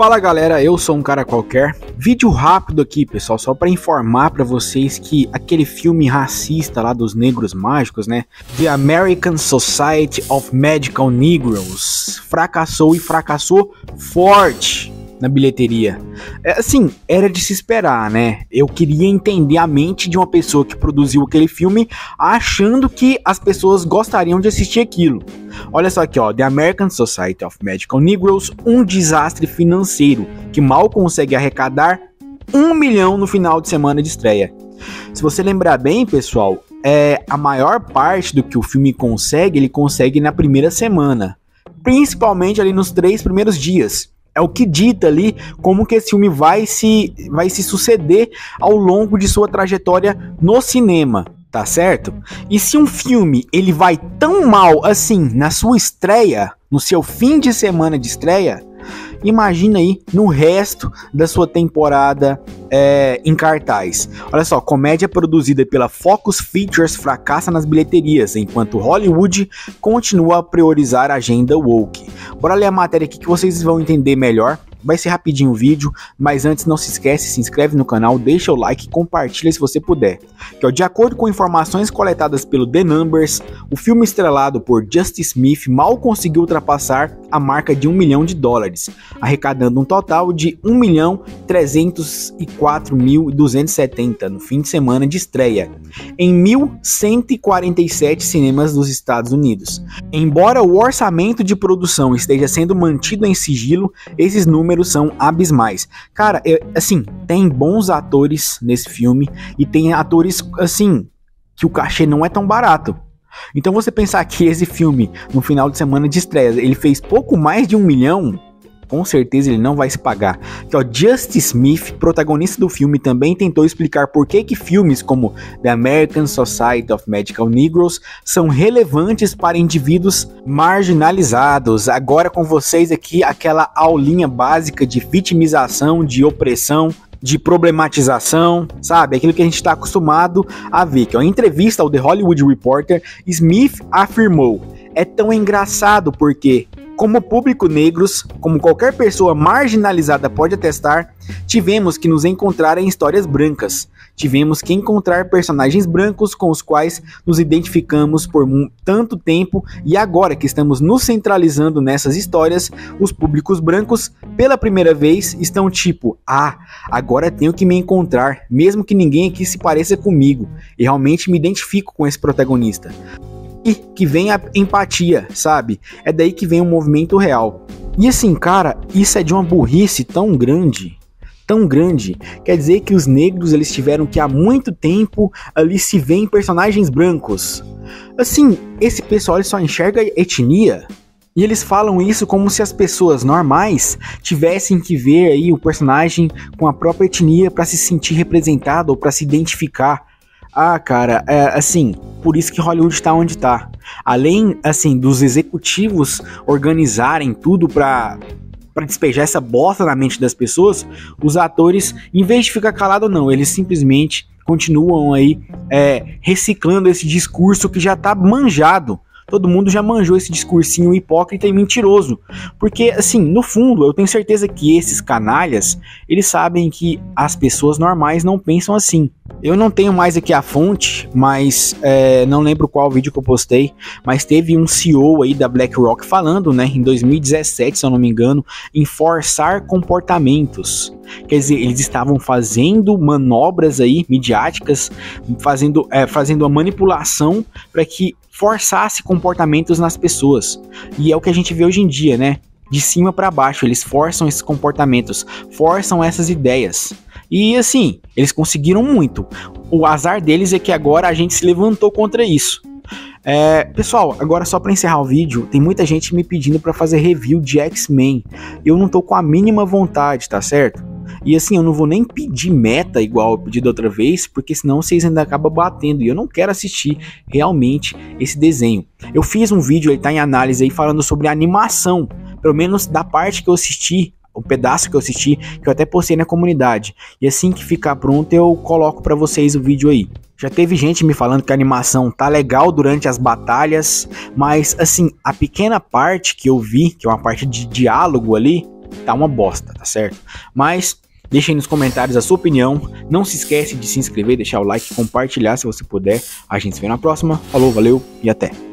Fala galera, eu sou um cara qualquer. Vídeo rápido aqui, pessoal, só para informar para vocês que aquele filme racista lá dos negros mágicos, né? The American Society of Magical Negroes fracassou e fracassou forte na bilheteria. É, assim, era de se esperar, né? Eu queria entender a mente de uma pessoa que produziu aquele filme achando que as pessoas gostariam de assistir aquilo. Olha só aqui, ó, The American Society of Medical Negroes, um desastre financeiro que mal consegue arrecadar um milhão no final de semana de estreia. Se você lembrar bem, pessoal, é a maior parte do que o filme consegue, ele consegue na primeira semana, principalmente ali nos três primeiros dias é o que dita ali como que esse filme vai se, vai se suceder ao longo de sua trajetória no cinema, tá certo? E se um filme ele vai tão mal assim na sua estreia, no seu fim de semana de estreia, Imagina aí no resto da sua temporada é, em cartaz. Olha só, comédia produzida pela Focus Features fracassa nas bilheterias, enquanto Hollywood continua a priorizar a agenda woke. Bora ler a matéria aqui que vocês vão entender melhor. Vai ser rapidinho o vídeo, mas antes não se esquece, se inscreve no canal, deixa o like e compartilha se você puder. Que, ó, de acordo com informações coletadas pelo The Numbers, o filme estrelado por Justin Smith mal conseguiu ultrapassar a marca de 1 milhão de dólares, arrecadando um total de 1 milhão 304.270 no fim de semana de estreia, em 1.147 cinemas dos Estados Unidos. Embora o orçamento de produção esteja sendo mantido em sigilo, esses números são abismais. Cara, é, assim, tem bons atores nesse filme e tem atores, assim, que o cachê não é tão barato. Então você pensar que esse filme, no final de semana de estreia, ele fez pouco mais de um milhão, com certeza ele não vai se pagar. Que ó, Justin Smith, protagonista do filme, também tentou explicar por que, que filmes como The American Society of Medical Negroes são relevantes para indivíduos marginalizados. Agora com vocês aqui aquela aulinha básica de vitimização, de opressão, de problematização, sabe? Aquilo que a gente está acostumado a ver. Que é uma entrevista ao The Hollywood Reporter, Smith afirmou: é tão engraçado porque como público negros, como qualquer pessoa marginalizada pode atestar, tivemos que nos encontrar em histórias brancas. Tivemos que encontrar personagens brancos com os quais nos identificamos por tanto tempo e agora que estamos nos centralizando nessas histórias, os públicos brancos, pela primeira vez, estão tipo: ah, agora tenho que me encontrar, mesmo que ninguém aqui se pareça comigo, e realmente me identifico com esse protagonista e que vem a empatia, sabe? É daí que vem o movimento real. E assim, cara, isso é de uma burrice tão grande, tão grande. Quer dizer que os negros eles tiveram que há muito tempo ali se ver em personagens brancos. Assim, esse pessoal só enxerga etnia. E eles falam isso como se as pessoas normais tivessem que ver aí o personagem com a própria etnia para se sentir representado ou para se identificar. Ah, cara, é, assim, por isso que Hollywood está onde está. Além, assim, dos executivos organizarem tudo para para despejar essa bosta na mente das pessoas, os atores, em vez de ficar calado não, eles simplesmente continuam aí é, reciclando esse discurso que já tá manjado. Todo mundo já manjou esse discursinho hipócrita e mentiroso. Porque, assim, no fundo, eu tenho certeza que esses canalhas, eles sabem que as pessoas normais não pensam assim. Eu não tenho mais aqui a fonte, mas é, não lembro qual vídeo que eu postei, mas teve um CEO aí da BlackRock falando, né, em 2017, se eu não me engano, em forçar comportamentos. Quer dizer, eles estavam fazendo manobras aí midiáticas, fazendo, é, fazendo a manipulação para que forçasse comportamentos nas pessoas. E é o que a gente vê hoje em dia, né? De cima para baixo, eles forçam esses comportamentos, forçam essas ideias. E assim, eles conseguiram muito. O azar deles é que agora a gente se levantou contra isso. É, pessoal, agora só para encerrar o vídeo, tem muita gente me pedindo para fazer review de X-Men. Eu não tô com a mínima vontade, tá certo? E assim, eu não vou nem pedir meta igual eu pedi da outra vez, porque senão vocês ainda acabam batendo. E eu não quero assistir realmente esse desenho. Eu fiz um vídeo, ele tá em análise aí, falando sobre animação. Pelo menos da parte que eu assisti, o pedaço que eu assisti, que eu até postei na comunidade. E assim que ficar pronto, eu coloco para vocês o vídeo aí. Já teve gente me falando que a animação tá legal durante as batalhas, mas assim, a pequena parte que eu vi, que é uma parte de diálogo ali, tá uma bosta, tá certo? Mas Deixem nos comentários a sua opinião. Não se esquece de se inscrever, deixar o like, compartilhar se você puder. A gente se vê na próxima. Falou, valeu e até.